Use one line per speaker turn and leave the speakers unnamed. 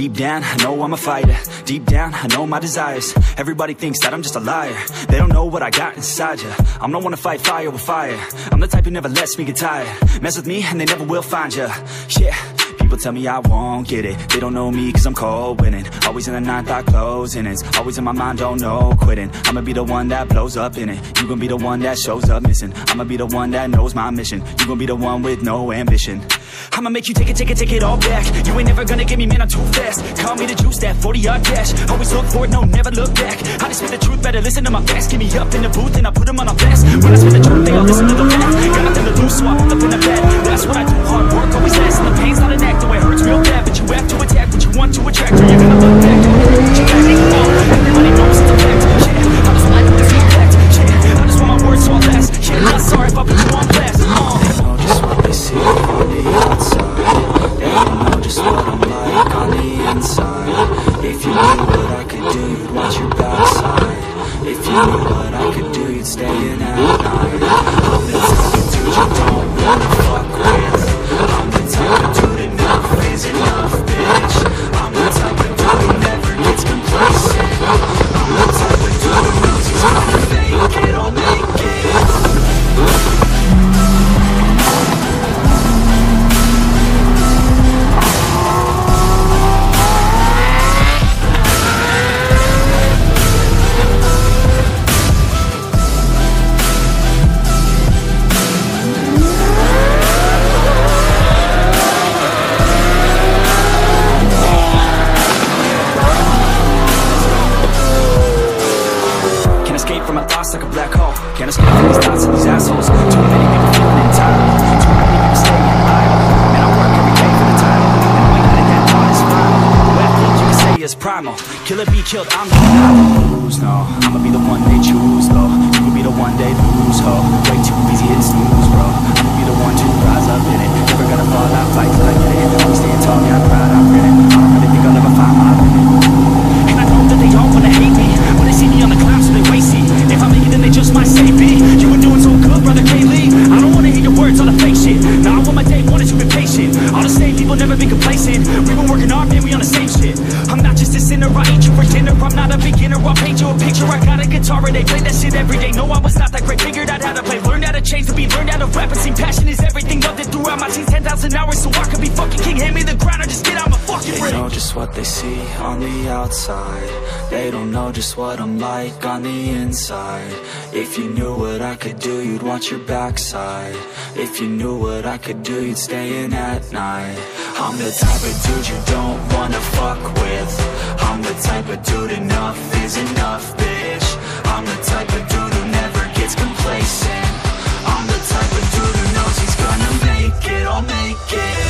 Deep down, I know I'm a fighter. Deep down, I know my desires. Everybody thinks that I'm just a liar. They don't know what I got inside ya. I'm the one to fight fire with fire. I'm the type who never lets me get tired. Mess with me and they never will find ya. Yeah People tell me I won't get it. They don't know me cause I'm cold winning. Always in the ninth, I close innings Always in my mind, don't know quitting. I'ma be the one that blows up in it. You gon' be the one that shows up missing. I'ma be the one that knows my mission. You gon' be the one with no ambition. I'ma make you take it, take it, take it all back. You ain't never gonna get me, man, I'm too fast. Call me the juice, that 40-yard dash Always look forward, no, never look back. I just spit the truth, better listen to my facts. Get me up in the booth and I put them on a blast When I spit the truth, they all listen to the facts. Got nothing to lose, so I Kill or be killed, I'm not lose, no. I'ma be the one they choose, though You will be the one they lose, ho. Way too easy hitting snooze, bro. I'ma be the one to rise up in it. Never gonna fall, All the same people never be complacent. We been working hard, man, we on the same shit. I'm not just a sinner, I eat you for dinner. I'm not a beginner, I'll paint you a picture. I got a guitar and they play that shit every day. No, I was not that great, figured out how to play How to be, learned rap. And sing passion is everything, loved it throughout my teens 10,000 hours so I could be fucking king. Hand me the crown or just get out my fucking ring. They know just what they see on the outside. They don't know just what I'm like on the inside. If you knew what I could do, you'd watch your backside. If you knew what I could do, you'd stay in at night. I'm the type of dude you don't wanna fuck with. I'm the type of dude enough is enough, bitch. I'm the type of dude who never gets complacent I'm the type of dude who knows he's gonna make it, I'll make it